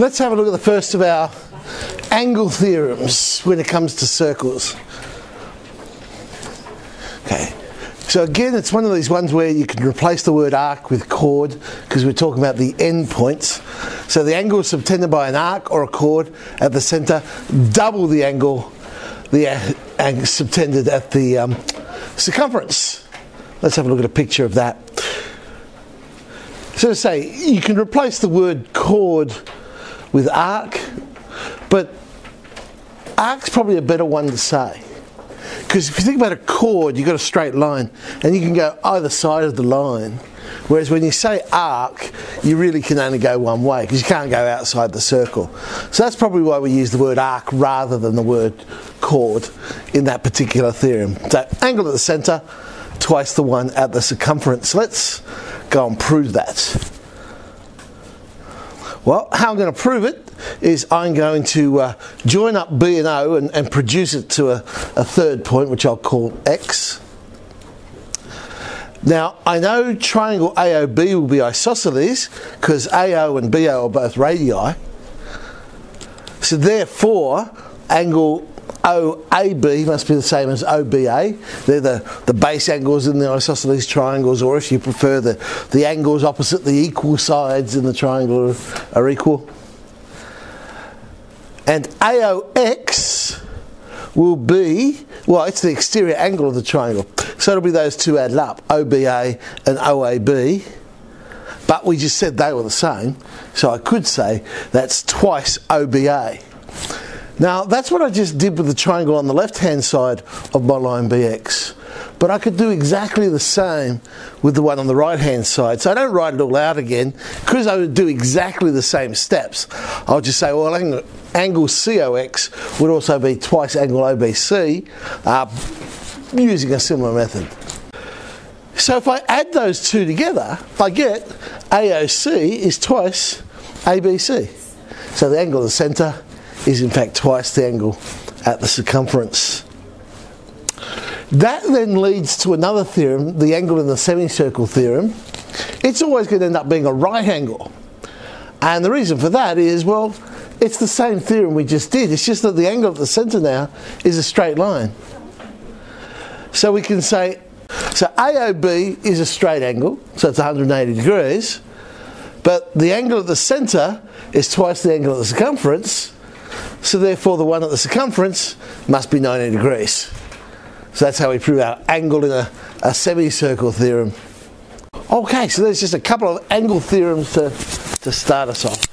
Let's have a look at the first of our angle theorems when it comes to circles. Okay, so again, it's one of these ones where you can replace the word arc with chord because we're talking about the end points. So the angle subtended by an arc or a chord at the centre, double the angle the angle subtended at the um, circumference. Let's have a look at a picture of that. So to say, you can replace the word chord with arc, but arc's probably a better one to say. Because if you think about a chord, you've got a straight line, and you can go either side of the line. Whereas when you say arc, you really can only go one way because you can't go outside the circle. So that's probably why we use the word arc rather than the word chord in that particular theorem. So angle at the centre, twice the one at the circumference. Let's go and prove that. Well, how I'm going to prove it is I'm going to uh, join up B and O and, and produce it to a, a third point, which I'll call X. Now, I know triangle AOB will be isosceles because AO and BO are both radii. So therefore, angle OAB must be the same as OBA. They're the, the base angles in the isosceles triangles, or if you prefer, the, the angles opposite the equal sides in the triangle are, are equal. And AOX will be, well, it's the exterior angle of the triangle. So it'll be those two added up, OBA and OAB. But we just said they were the same, so I could say that's twice OBA. Now, that's what I just did with the triangle on the left hand side of my line BX. But I could do exactly the same with the one on the right hand side. So I don't write it all out again because I would do exactly the same steps. I'll just say, well, angle, COX would also be twice angle OBC uh, using a similar method. So if I add those two together, I get AOC is twice ABC. So the angle of the centre is in fact twice the angle at the circumference. That then leads to another theorem, the angle in the semicircle theorem. It's always going to end up being a right angle. And the reason for that is, well, it's the same theorem we just did. It's just that the angle at the centre now is a straight line. So we can say, so AOB is a straight angle, so it's 180 degrees, but the angle at the centre is twice the angle at the circumference, so therefore the one at the circumference must be 90 degrees. So that's how we prove our angle in a, a semicircle theorem. Okay, so there's just a couple of angle theorems to, to start us off.